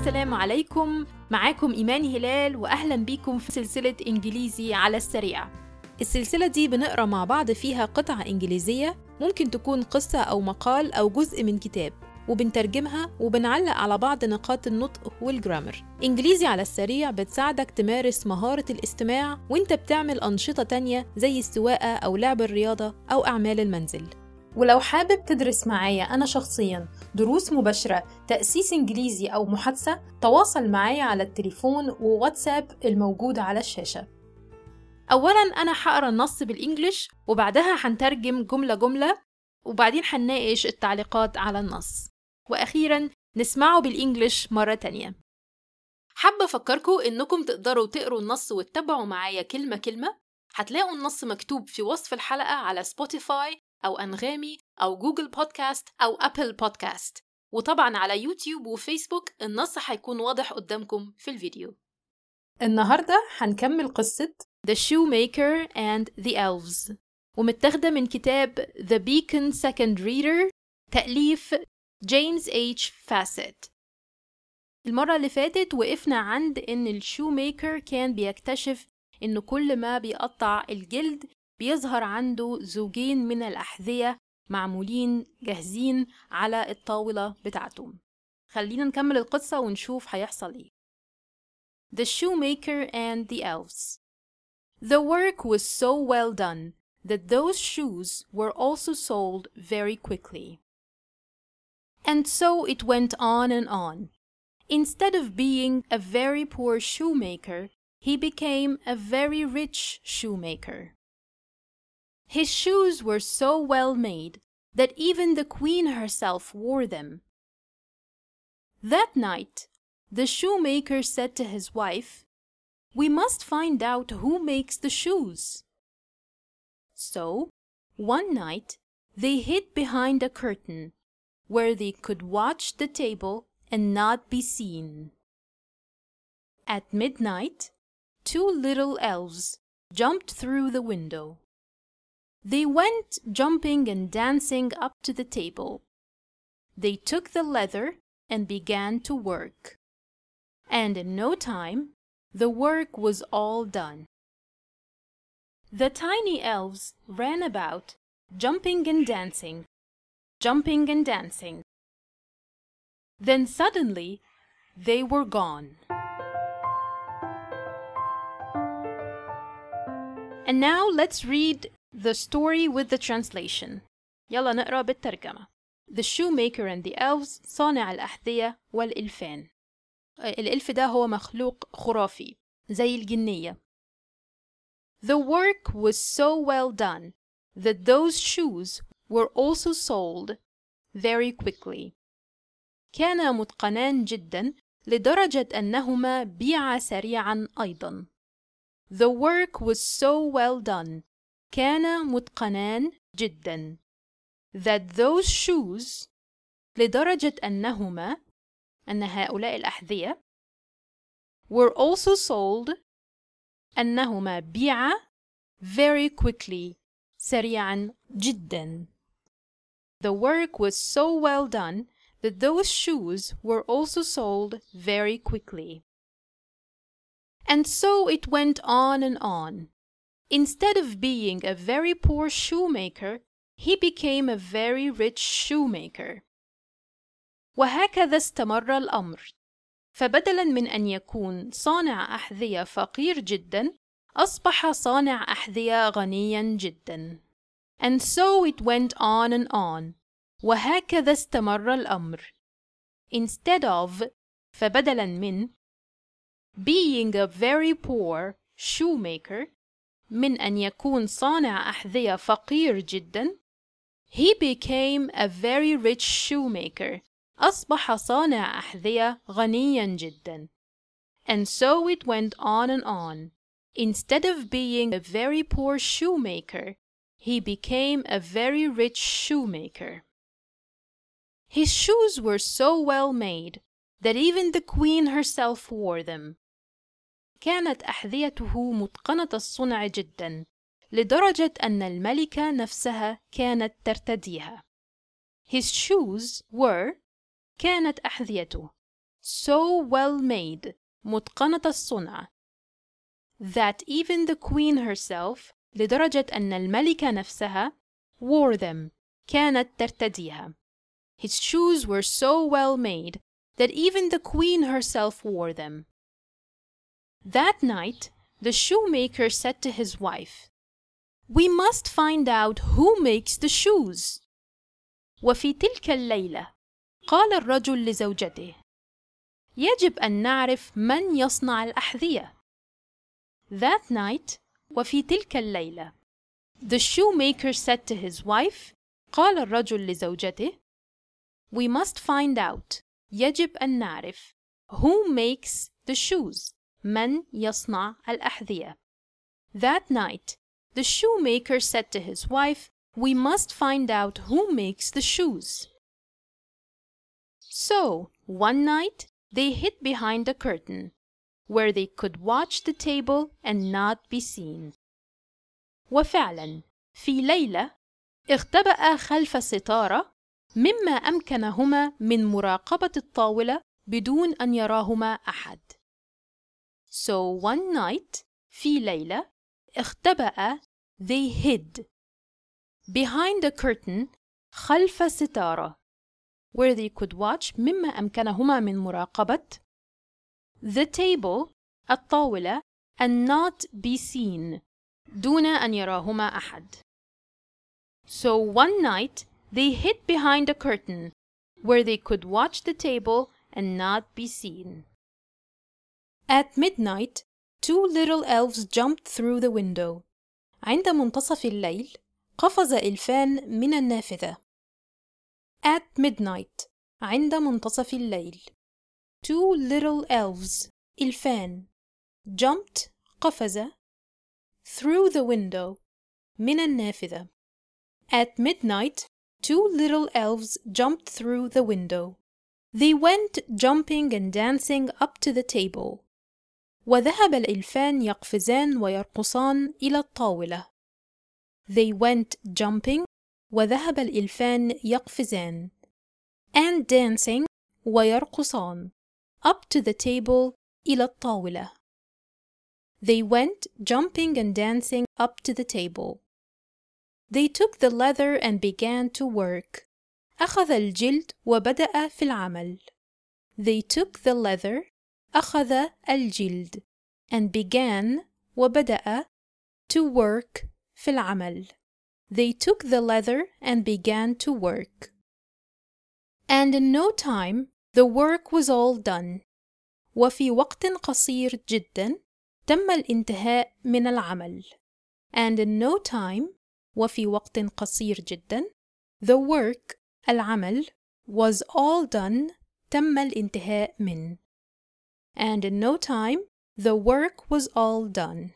السلام عليكم. معاكم إيمان هلال وأهلا بيكم في سلسلة إنجليزي على السريع. السلسلة دي بنقرأ مع بعض فيها قطعة إنجليزية ممكن تكون قصة أو مقال أو جزء من كتاب وبنترجمها وبنعلق على بعض نقاط النطق والجرامر. إنجليزي على السريع بتساعدك تمارس مهارة الاستماع وأنت بتعمل أنشطة تانية زي السواقة أو لعب الرياضة أو أعمال المنزل. ولو حابب تدرس معايا أنا شخصيا دروس مباشرة تأسيس إنجليزي أو محادثة تواصل معايا على التليفون وواتساب الموجود على الشاشة. أولا أنا هقرأ النص بال English وبعدها هنترجم جملة جملة وبعدين هنناقش التعليقات على النص. وأخيرا نسمعه بال English مرة تانية. حابة أفكركم إنكم تقدروا تقروا النص وتتابعوا معايا كلمة كلمة؟ هتلاقوا النص مكتوب في وصف الحلقة على Spotify أو أنغامي أو Google Podcasts أو Apple Podcasts. وطبعا على يوتيوب وفيسبوك النص هيكون واضح قدامكم في الفيديو. النهاردة هنكمل قصة The Shoemaker and the Elves ومتاخدة من كتاب The Beacon Second Reader تأليف James H. Fassett المرة اللي فاتت وقفنا عند إن ال shoemaker كان بيكتشف إن كل ما بيقطع الجلد بيظهر عنده زوجين من الأحذية معمولين جاهزين على الطاولة بتاعته خلينا نكمل القصة ونشوف هيحصل إيه The Shoemaker and the Elves The work was so well done that those shoes were also sold very quickly. And so it went on and on. Instead of being a very poor shoemaker, he became a very rich shoemaker. His shoes were so well made that even the queen herself wore them. That night, the shoemaker said to his wife, We must find out who makes the shoes. So, one night, they hid behind a curtain where they could watch the table and not be seen. At midnight, two little elves jumped through the window. They went jumping and dancing up to the table. They took the leather and began to work. And in no time, the work was all done. The tiny elves ran about, jumping and dancing, jumping and dancing. Then suddenly, they were gone. And now let's read the story with the translation. يلا نقرأ بالترجمة. The shoemaker and the elves صانع الأحذية والإلفان. الإلف ده هو مخلوق خرافي زي الجنية. The work was so well done that those shoes were also sold very quickly. كانا متقنان جدا لدرجة أنهما بيعا سريعا أيضا. The work was so well done كان متقنان جدا that those shoes لدرجة أنهما أن هؤلاء الأحذية were also sold أنهما بيعا very quickly سريعا جدا The work was so well done that those shoes were also sold very quickly. And so it went on and on. Instead of being a very poor shoemaker, he became a very rich shoemaker. وهكذا استمر الأمر. فبدلا من أن يكون صانع أحذية فقير جدا، أصبح صانع أحذية غنيا جدا. And so it went on and on. وهكذا استمر الأمر. Instead of فبدلا من being a very poor shoemaker من أن يكون صانع أحذية فقير جدا he became a very rich shoemaker أصبح صانع أحذية غنيا جدا and so it went on and on instead of being a very poor shoemaker he became a very rich shoemaker his shoes were so well made that even the queen herself wore them كانت أحذيته متقنة الصنع جدا لدرجة أن الملكة نفسها كانت ترتديها. His shoes were كانت أحذيته so well made متقنة الصنع that even the queen herself لدرجة أن الملكة نفسها wore them كانت ترتديها His shoes were so well made that even the queen herself wore them. That night, the shoemaker said to his wife, We must find out who makes the shoes. وفي تلك الليلة قال الرجل لزوجته يجب أن نعرف من يصنع الأحذية. That night وفي تلك الليلة The shoemaker said to his wife قال الرجل لزوجته We must find out يجب أن نعرف Who makes the shoes من يصنع الأحذية That night the shoemaker said to his wife We must find out who makes the shoes So one night they hid behind a curtain where they could watch the table and not be seen وفعلا في ليلة اختبأ خلف ستارة مما أمكنهما من مراقبة الطاولة بدون أن يراهما أحد. So one night في ليلة اختبأ they hid behind a curtain خلف ستارة where they could watch مما أمكنهما من مراقبة the table الطاولة and not be seen دون أن يراهما أحد. So one night they hid behind a curtain where they could watch the table and not be seen. At midnight, two little elves jumped through the window. عند منتصف الليل قفز إلفان من النافذة. At midnight عند منتصف الليل Two little elves إلفان jumped قفز through the window من النافذة At midnight two little elves jumped through the window. They went jumping and dancing up to the table. وذهب الإلفان يقفزان ويرقصان إلى الطاولة. They went jumping وذهب الإلفان يقفزان and dancing ويرقصان up to the table إلى الطاولة. They went jumping and dancing up to the table. They took the leather and began to work. أخذ الجلد وبدأ في العمل. They took the leather أخذ الجلد and began وبدأ to work في العمل. They took the leather and began to work. And in no time the work was all done. وفي وقت قصير جدا تم الانتهاء من العمل. And in no time وفي وقت قصير جدا the work العمل was all done تم الانتهاء من and in no time the work was all done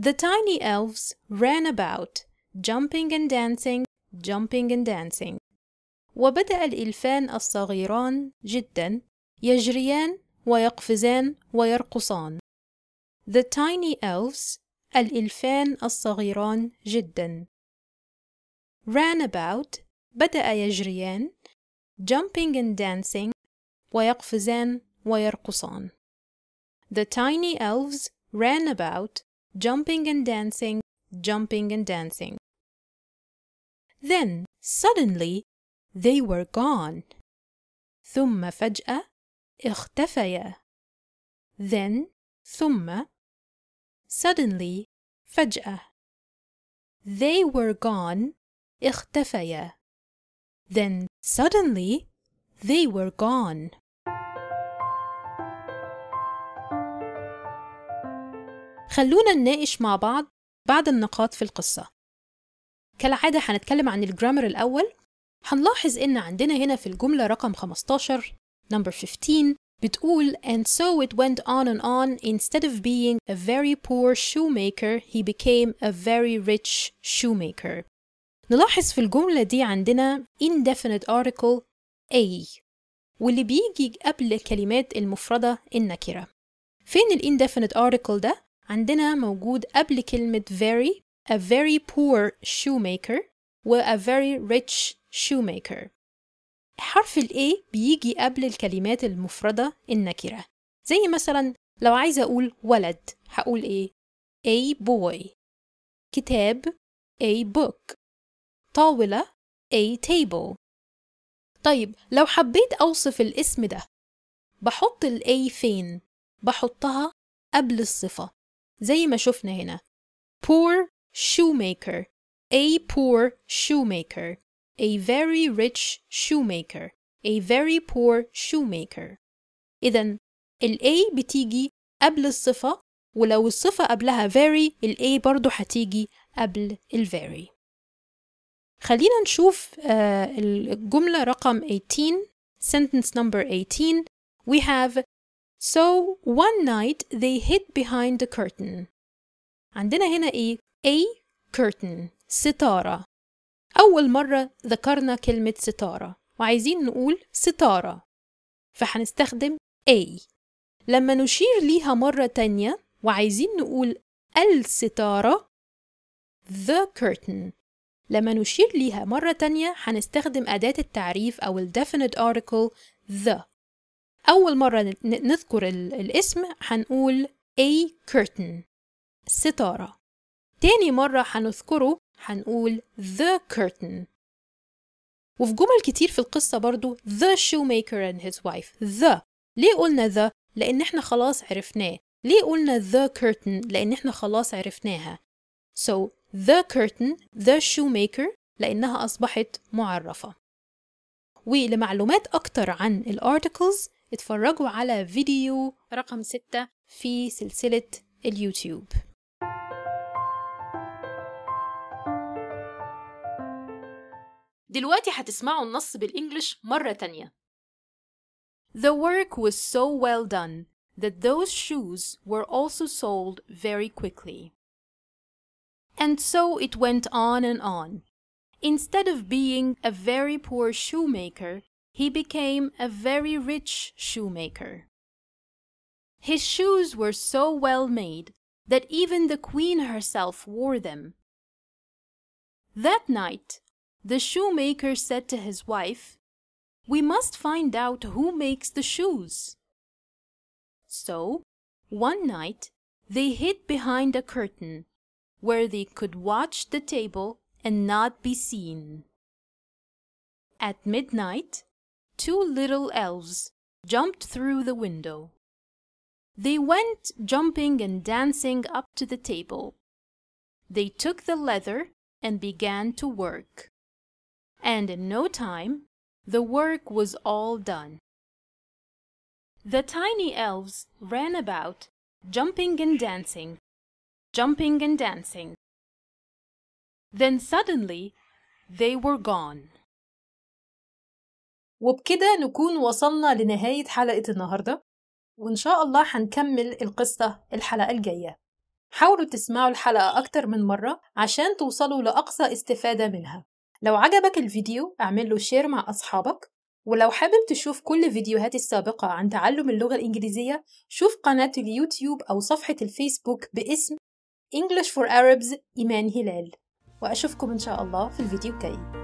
The tiny elves ran about jumping and dancing jumping and dancing وبدأ الإلفان الصغيران جدا يجريان ويقفزان ويرقصان The tiny elves الإلفان الصغيران جدا ran about بدأ يجريان jumping and dancing ويقفزان ويرقصان The tiny elves ran about jumping and dancing jumping and dancing Then suddenly they were gone ثم فجأة اختفيا Then ثم suddenly فجأة they were gone اختفيا then suddenly they were gone خلونا نناقش مع بعض بعض النقاط في القصة. كالعادة هنتكلم عن الجرامر الأول. هنلاحظ إن عندنا هنا في الجملة رقم 15 number 15 بتقول and so it went on and on. Instead of being a very poor shoemaker he became a very rich shoemaker. نلاحظ في الجملة دي عندنا indefinite article a واللي بيجي قبل كلمات المفردة النكرة. فين ال indefinite article ده؟ عندنا موجود قبل كلمة very a very poor shoemaker و a very rich shoemaker. حرف ال A بيجي قبل الكلمات المفردة النكرة. زي مثلا لو عايزة أقول ولد هقول إيه؟ A boy. كتاب a book. طاولة a table. طيب لو حبيت أوصف الاسم ده بحط ال A فين؟ بحطها قبل الصفة. زي ما شفنا هنا poor shoemaker a poor shoemaker a very rich shoemaker a very poor shoemaker إذا ال A بتيجي قبل الصفة ولو الصفة قبلها very ال A برضو هتيجي قبل ال very خلينا نشوف uh, الجملة رقم 18 sentence number 18 we have so one night they hid behind the curtain. عندنا هنا إيه؟ A curtain ستارة. أول مرة ذكرنا كلمة ستارة. وعايزين نقول ستارة. فهنستخدم a. لما نشير ليها مرة تانية وعايزين نقول الستارة the curtain. لما نشير ليها مرة تانية هنستخدم أداة التعريف أو ال definite article the. أول مرة نذكر الاسم هنقول a curtain ستارة. تاني مرة هنذكره هنقول the curtain. وفي جمل كتير في القصة برضو the shoemaker and his wife the. ليه قلنا the؟ لأن إحنا خلاص عرفناه. ليه قلنا the curtain؟ لأن إحنا خلاص عرفناها. So the curtain the shoemaker لأنها أصبحت معرفة. ولمعلومات أكتر عن الارتكلز اتفرجوا على فيديو رقم 6 في سلسلة اليوتيوب دلوقتي هتسمعوا النص بالإنجلش مرة تانية The work was so well done that those shoes were also sold very quickly. And so it went on and on. Instead of being a very poor shoemaker, he became a very rich shoemaker. His shoes were so well made that even the queen herself wore them. That night, the shoemaker said to his wife, We must find out who makes the shoes. So, one night, they hid behind a curtain where they could watch the table and not be seen. At midnight, two little elves jumped through the window. They went jumping and dancing up to the table. They took the leather and began to work. And in no time, the work was all done. The tiny elves ran about, jumping and dancing, jumping and dancing. Then suddenly, they were gone. وبكده نكون وصلنا لنهاية حلقة النهاردة وإن شاء الله هنكمل القصة الحلقة الجاية. حاولوا تسمعوا الحلقة أكتر من مرة عشان توصلوا لأقصى استفادة منها. لو عجبك الفيديو اعمل له شير مع أصحابك ولو حابب تشوف كل فيديوهاتي السابقة عن تعلم اللغة الإنجليزية شوف قناة اليوتيوب أو صفحة الفيسبوك باسم English for Arabs إيمان هلال. وأشوفكم إن شاء الله في الفيديو الجاي.